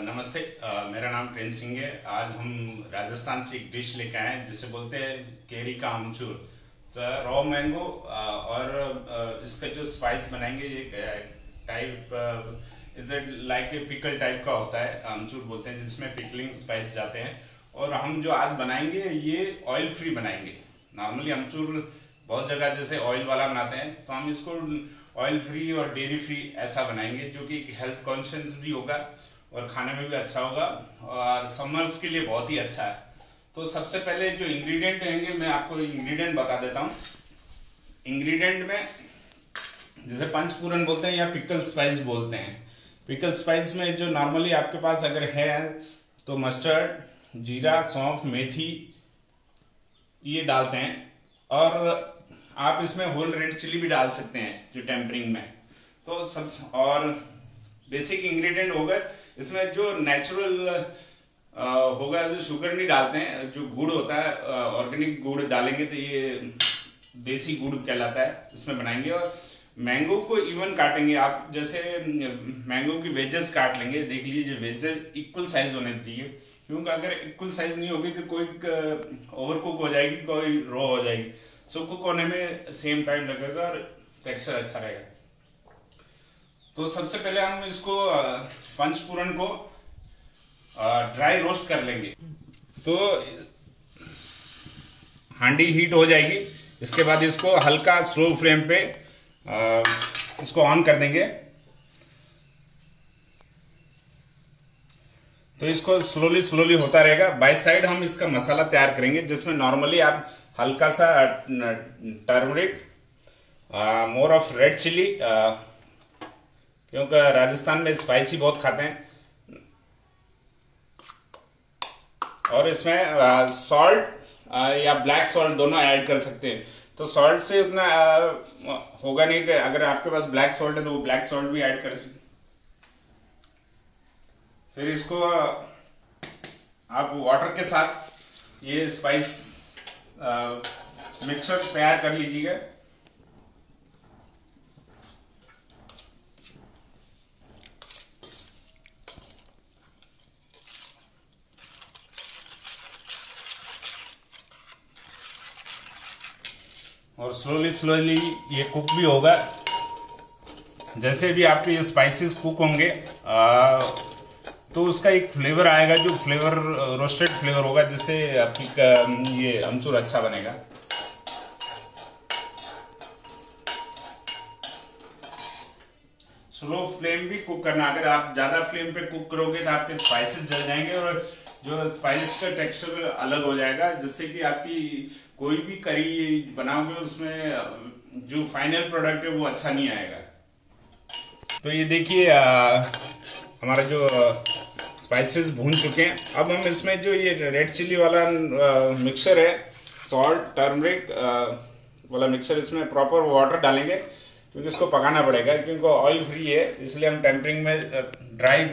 नमस्ते। मेरा नाम प्रेम सिंह है। आज हम राजस्थान से एक डिश लेके आए हैं, जिसे बोलते हैं केरी का अमचूर तो रॉ मैंगो और इसका जो स्पाइस बनाएँगे, ये type is it like a pickle type का होता है अमचूर बोलते हैं, जिसमें पिकलिंग स्पाइस जाते हैं। और हम जो आज बनाएँगे, ये ऑयल फ्री बनाएँगे। नॉर्मली अमचूर बहुत जगह जैसे ऑयल वाला बनाते हैं तो हम इसको ऑयल फ्री और डेयरी फ्री ऐसा बनाएँगे, जो कि हेल्थ कॉन्शियस भी होगा। और खाने में भी अच्छा होगा और समर्स के लिए बहुत ही अच्छा है। तो सबसे पहले जो इंग्रेडिएंट रहेंगे, मैं आपको इंग्रेडिएंट बता देता हूँ। इंग्रेडिएंट में जैसे पंचपूरन बोलते हैं या पिकल स्पाइस बोलते हैं। पिकल स्पाइस में जो नॉर्मली आपके पास अगर है तो मस्टर्ड जीरा, सौंफ, मेथी, ये डालते हैं। और आप इसमें होल रेड चिली भी डाल सकते हैं, जो टेम्परिंग में। तो सब, और बेसिक इंग्रेडिएंट होगा इसमें जो नेचुरल होगा, जो शुगर नहीं डालते हैं, जो गुड़ होता है ऑर्गेनिक गुड़ डालेंगे तो ये देसी गुड़ कहलाता है, इसमें बनाएँगे और मैंगो को इवन काटेंगे। आप जैसे मैंगो की वेजेस काट लेंगे, देख लीजिए वेजेस इक्वल साइज़ होने चाहिए। क्योंकि अगर इक्वल साइज़ नहीं होगी तो कोई ओवर कुक हो जाएगी, कोई रॉ हो जाएगी। सो कुक होने में सेम टाइम लगेगा और टेक्सचर अच्छा रहेगा। तो सबसे पहले हम इसको पंचपूरन को ड्राई रोस्ट कर लेंगे। तो हांडी हीट हो जाएगी। इसके बाद इसको हल्का स्लो फ्लेम पे इसको ऑन कर देंगे। तो इसको स्लोली स्लोली होता रहेगा। बाई साइड हम इसका मसाला तैयार करेंगे, जिसमें नॉर्मली आप हल्का सा turmeric more of red chilli क्योंकि राजस्थान में स्पाइसी बहुत खाते हैं। और इसमें सॉल्ट या ब्लैक सॉल्ट दोनों ऐड कर सकते हैं। तो सॉल्ट से उतना होगा नहीं अगर आपके पास ब्लैक सॉल्ट है तो वो ब्लैक सॉल्ट भी ऐड कर सकते फिर इसको, आप वाटर के साथ ये स्पाइस मिक्सर तैयार कर लीजिएगा। और स्लोली स्लोली ये कुक भी होगा। जैसे भी आपके ये स्पाइसेस कुक होंगे आ, तो उसका एक फ्लेवर आएगा जो फ्लेवर रोस्टेड फ्लेवर होगा जिससे आपकी ये अमचूर अच्छा बनेगा। स्लो फ्लेम भी कुक करना। अगर आप ज़्यादा फ्लेम पे कुक करोगे तो आपके स्पाइसेस जल जाएँगे और जो स्पाइस का टेक्सचर अलग हो जाएगा, जिससे कि आपकी कोई भी करी बनाओगे, उसमें, जो फाइनल प्रोडक्ट है, वो अच्छा नहीं आएगा। तो ये देखिए हमारा जो स्पाइसेस भून चुके हैं। अब हम इसमें जो ये रेड चिल्ली वाला मिक्सर है सॉल्ट टर्मरिक वाला मिक्सर इसमें प्रॉपर वाटर डालेंगे, क्योंकि इसको पकाना पड़ेगा, क्योंकि ऑयल फ्री है, इसलिए हम टेम्परिंग में ड्राई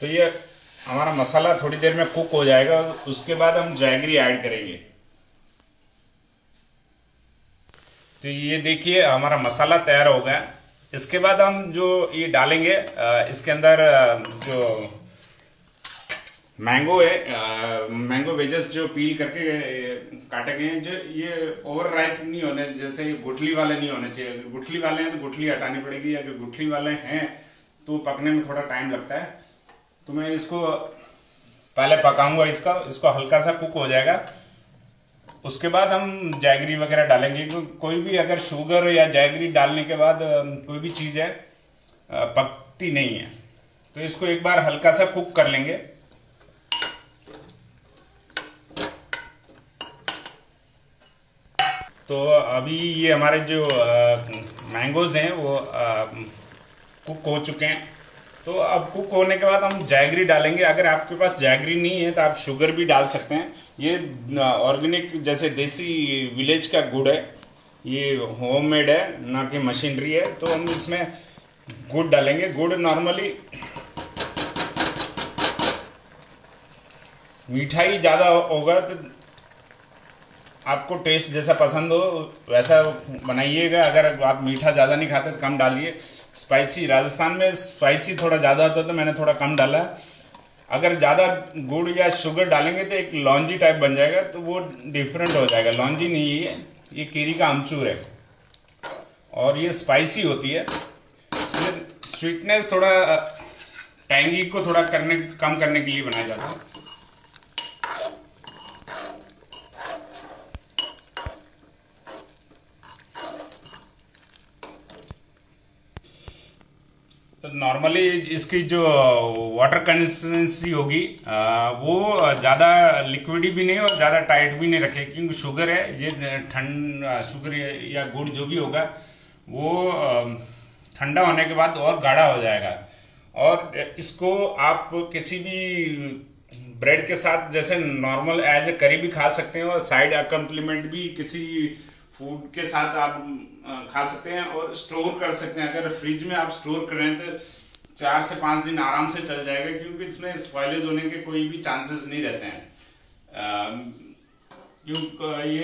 तो ये हमारा मसाला थोड़ी देर में कुक हो जाएगा, उसके बाद हम जैगरी ऐड करेंगे। तो ये देखिए, हमारा मसाला तैयार हो गया। इसके बाद हम जो ये डालेंगे इसके अंदर जो मैंगो है मैंगो वेजेस जो पील करके काटे गए हैं, जो ये ओवर राइप नहीं होने, जैसे गुठली वाले नहीं होने चाहिए। गुठली वाले हैं तो गुठली हटानी पड़ेगी अगर गुठली वाले हैं तो पकने में थोड़ा टाइम लगता है। तो मैं इसको पहले पकाऊँगा, इसका, इसको हल्का सा कुक हो जाएगा। उसके बाद हम जैगरी वगैरह डालेंगे। कोई भी अगर शुगर या जैगरी डालने के बाद कोई भी चीज़ है पकती नहीं है। तो इसको एक बार हल्का सा कुक कर लेंगे। तो अभी ये हमारे जो मैंगोज हैं, वो कुक हो चुके हैं। तो अब कुक होने के बाद हम जैगरी डालेंगे। अगर आपके पास जैगरी नहीं है तो आप शुगर भी डाल सकते हैं। ये ऑर्गेनिक, जैसे देसी विलेज का गुड़ है, ये होममेड है, ना कि मशीनरी है तो हम इसमें गुड़ डालेंगे। गुड़ नॉर्मली मिठाई ज़्यादा होगा तो आपको टेस्ट जैसा पसंद हो, वैसा बनाइएगा। अगर आप मीठा ज़्यादा नहीं खाते तो कम डालिए। स्पाइसी राजस्थान में स्पाइसी थोड़ा ज़्यादा होता है तो मैंने थोड़ा कम डाला। अगर ज़्यादा गुड़ या शुगर डालेंगे तो एक लॉन्जी टाइप बन जाएगा तो वो डिफरेंट हो जाएगा। लॉन्जी नहीं है, ये कीरी का आमचूर है। और ये स्पाइसी होती है। स्वीटनेस थोड़ा टैंगी को थोड़ा करने, कम करने के लिए बनाया जाता है। नॉर्मली इसकी जो वाटर कंसिस्टेंसी होगी वो ज़्यादा लिक्विडी भी नहीं और ज़्यादा टाइट भी नहीं रखे। क्योंकि शुगर है, ये ठंड शुगर या गुड़ जो भी होगा, वो ठंडा होने के बाद और गाढ़ा हो जाएगा। और इसको आप किसी भी ब्रेड के साथ जैसे नॉर्मल एज ए करी भी खा सकते हैं और साइड अकम्प्लीमेंट भी किसी फ़ूड के साथ आप खा सकते हैं और स्टोर कर सकते हैं। अगर फ्रिज में आप स्टोर कर तो चार से पाँच दिन आराम से चल जाएगा क्योंकि इसमें स्पॉयलेज होने के कोई भी चांसेस नहीं रहते हैं। क्यों ये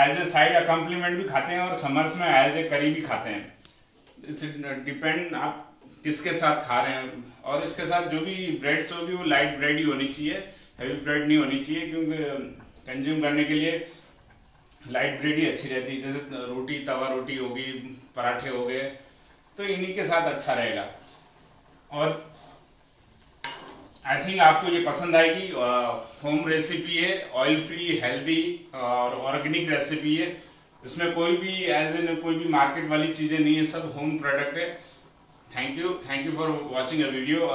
एज ए साइड अकम्प्लीमेंट भी खाते हैं और समर्स में एज ए करी भी खाते हैं। इट्स डिपेंड आप किसके साथ खा रहे हैं और इसके साथ जो भी ब्रेड्स होगी वो लाइट ब्रेड ही होनी चाहिए हैवी ब्रेड नहीं होनी चाहिए क्योंकि कंज्यूम करने के लिए लाइट ब्रेड ही अच्छी रहती है, जैसे रोटी, तवा, रोटी होगी पराठे हो गए तो इन्हीं के साथ अच्छा रहेगा। और आई थिंक आपको ये पसंद आएगी होम रेसिपी है ऑयल फ्री हेल्दी और ऑर्गेनिक रेसिपी है। इसमें कोई भी एज एन कोई भी मार्केट वाली चीज़ें नहीं है, सब होम प्रोडक्ट है। Thank you thank you for watching a video